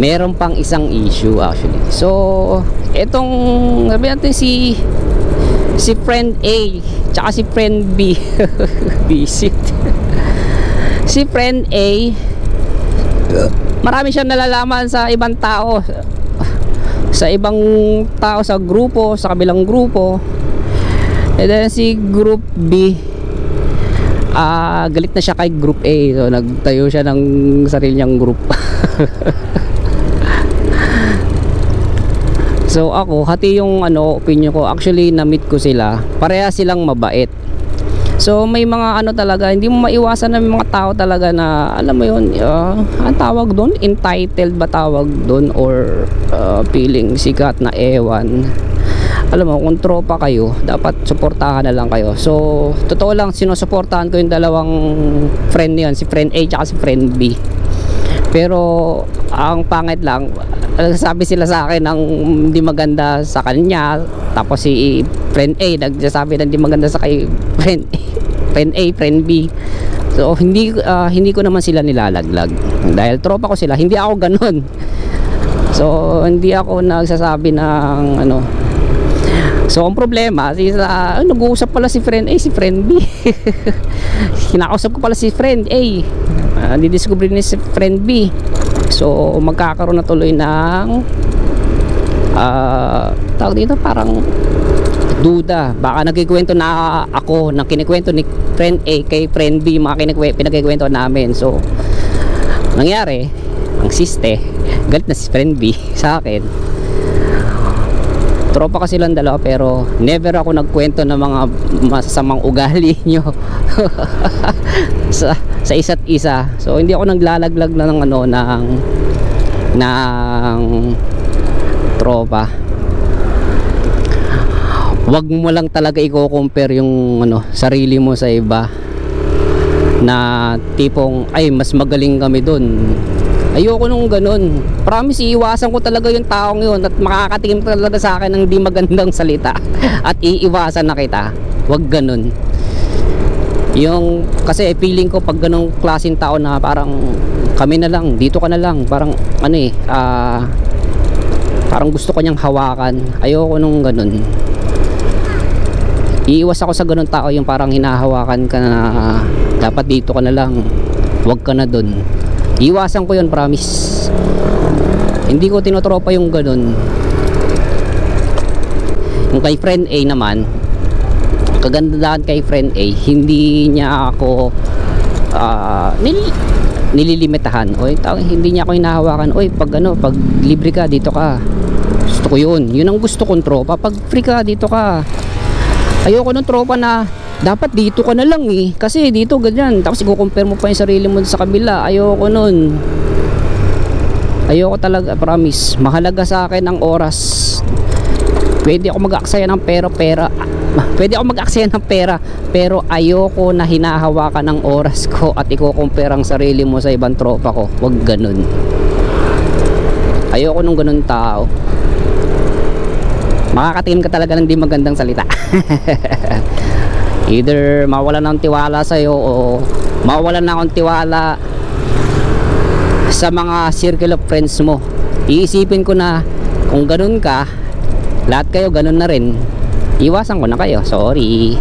meron pang isang issue actually. So, etong sabi natin si si friend A tsaka si friend B. Visit. Si friend A marami siyang nalalaman sa ibang tao. Sa ibang tao sa grupo sa kabilang grupo. And then si group B ah galit na siya kay group A. So nagtayo siya ng sarili niyang group So ako, hati yung ano, opinion ko. Actually, na-meet ko sila. Pareha silang mabait. So may mga ano talaga, hindi mo maiwasan na may mga tao talaga na alam mo yun, uh, ang tawag doon, entitled ba tawag doon or uh, feeling sikat na ewan. Alam mo, kung tropa kayo, dapat suportahan na lang kayo. So, totoo lang, sinusuportahan ko yung dalawang friend niyan, si friend A at si friend B. Pero, ang pangit lang, nagsasabi sila sa akin ng hindi maganda sa kanya tapos si friend A nagsasabi ng hindi maganda sa kay friend A, friend A, friend B so hindi uh, hindi ko naman sila nilalaglag dahil tropa ko sila hindi ako ganun so hindi ako nagsasabi ng ano So ang problema, si sa uh, nag-uusap pala si friend A, si friend B. Kinakausap ko pala si friend A. Uh, didiscover ni si friend B. So magkakaroon na tuloy ng uh, tawag dito parang duda. Baka nagkikwento na ako ng kinikwento ni friend A kay friend B mga kinikwento, pinagkikwento namin. So nangyari, ang siste, galit na si friend B sa akin tropa kasi lang dalawa pero never ako nagkwento ng mga masasamang ugali nyo sa, sa isa't isa. So hindi ako naglalaglag na ng ano ng ng tropa. Wag mo lang talaga i-compare yung ano sarili mo sa iba na tipong ay mas magaling kami doon ayoko nung ganun. Promise iiwasan ko talaga yung taong yun at makakatingin talaga sa akin ng di magandang salita. At iiwasan na kita. Wag ganun. Yung kasi feeling ko pag ganong klaseng tao na parang kami na lang dito ka na lang parang ano eh uh, parang gusto ko niyang hawakan. Ayoko nung ganun. Iiwas ako sa ganun tao yung parang hinahawakan ka na dapat dito ka na lang. Wag ka na dun iwasan ko yun promise. Hindi ko tinotropa yung ganun. Yung kay friend A naman kagandahan kay friend A hindi niya ako uh, nil nililimitahan. Oy hindi niya ako hinahawakan. Oy pag ano pag libre ka dito ka. Gusto ko yun. Yun ang gusto kong tropa. Pag free ka dito ka. Ayoko ng tropa na dapat dito ka na lang eh. Kasi dito ganyan. Tapos i-compare mo pa yung sarili mo sa kabila. Ayoko nun. Ayoko talaga promise. Mahalaga sa akin ang oras. Pwede ako mag-aksaya ng pero pera. Pwede ako mag-aksaya ng pera pero ayoko na hinahawakan ng oras ko at i-compare ang sarili mo sa ibang tropa ko. Wag ganun. Ayoko nung ganun tao. Makakatingin ka talaga ng di magandang salita either mawalan ng tiwala sa iyo o mawalan na akong tiwala sa mga circle of friends mo. Iisipin ko na kung ganun ka lahat kayo ganun na rin. Iwasan ko na kayo. Sorry